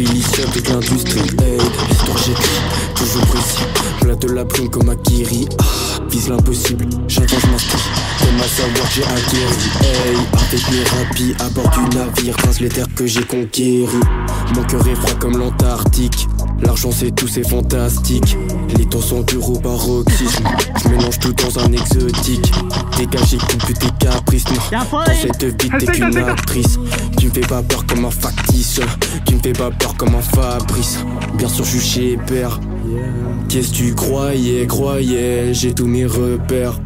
J'écris l'issue avec l'industrie Aide, l'histoire j'écris, toujours précis. Plat de la brume comme Akiri. Ah, Vise l'impossible, j'avance ma style Comme à savoir j'ai acquéri. Hey, avec mes rapis à bord du navire Trace les terres que j'ai conquéries. Mon cœur est froid comme l'Antarctique. L'argent c'est tout, c'est fantastique. Les temps sont durs au paroxysme Je mélange tout dans un exotique. Dégagez coupe tes non. Dans cette vie t'es qu'une actrice. Tu me fais pas peur comme un factice. Tu me fais pas peur comme un Fabrice. Bien sûr je suis chez Père Qu'est-ce que tu croyais, croyais? J'ai tous mes repères.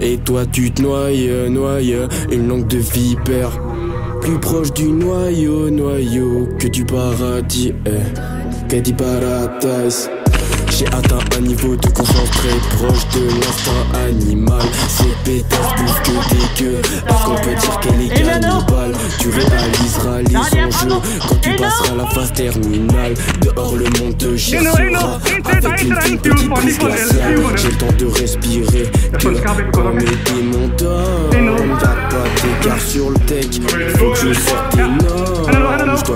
Et toi tu te noies, noies Une langue de vipère. Plus proche du noyau, noyau Que du paradis, eh que dit paradise j'ai atteint un niveau de conscience très proche de l'instinct animal. Ces pétasses bouffent que des gueux Est-ce qu'on peut dire qu'elle est cannibale. Tu réaliseras les enjeux Quand tu passeras la phase terminale. Dehors le monde te cherchera Avec une petite prise glaciale. J'ai le temps de respirer Que quand mes démons dorment. Va pas t'écarter sur le tech Faut que je sorte tes normes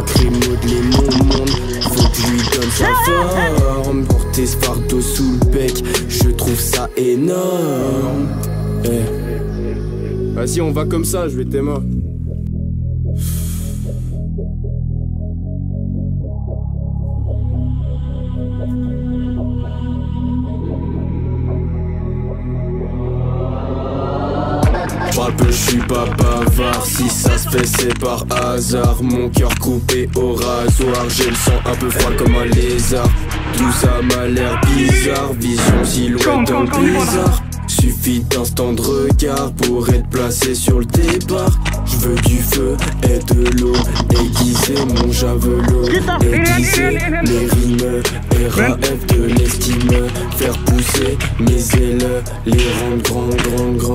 Créer modeler mon monde Faut que lui donne sa forme. Porter ce fardeau sous le bec Je trouve ça énorme. Eh. Vas-y on va comme ça, je vais t'aimer Peu, je suis pas bavard. Si ça se fait, c'est par hasard. Mon cœur coupé au rasoir. J'ai le sang un peu froid comme un lézard. Tout ça m'a l'air bizarre. Vision silhouette dans le bizarre. Suffit d'instant de regard pour être placé sur le départ. Je veux du feu et de l'eau, aiguiser mon javelot, aiguiser les rimes, RAF de l'estime, faire pousser mes ailes, les rendre grandes, grandes, grandes,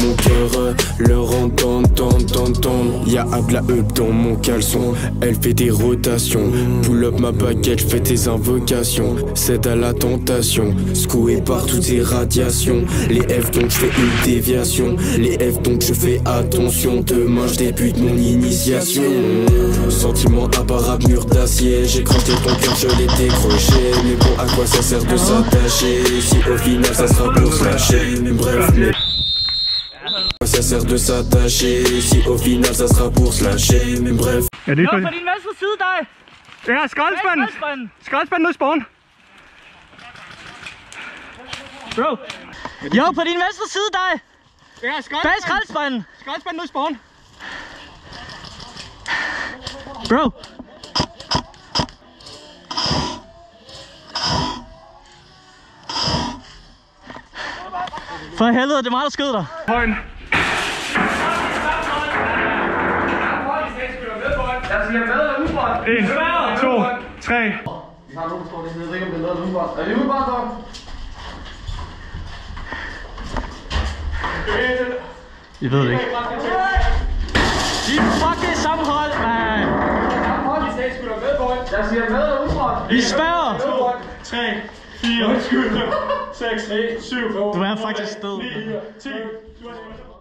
mon cœur, leur entendre, entendre, entendre. Y'a de la up dans mon caleçon, elle fait des rotations, pull up ma baguette, fais tes invocations, cède à la tentation, secoué par toutes ces radiations, les F donc je fais une déviation, les F donc je fais attention. Demain je débute mon initiation. Sentiment imparable, mur d'acier. J'ai craché ton cœur, je l'ai décroché. Mais bon à quoi ça sert de s'attacher? Si au final ça sera pour se lâcher. Bref mais sert de s'attacher Si au final ça sera pour se lâcher Mais bref Ja, det er Nå, for... på din venstre side, dig. Ja. Skraldespanden. Skraldespanden ud spawn. Bro. Jo, på din venstre side, dig. Ja, Bag skraldespanden. Skraldespanden ud spawn. Bro. For helvede, det er mig, der skød dig. Højen. Lad os lige have bedre udbrønd. 1, 2, 3. Vi har nogen, der tror, det er ikke om det er lavet udbrønd. Er det udbrønd, dog? I ved det ikke. De er fucking sammenhold, man! Sammenhold i stedet skulle med, boy. Lad os lige have bedre udbrønd. Vi spørger! 2, 3, 4, 6, 7, 8, Du er faktisk 10, 9, 10, 12,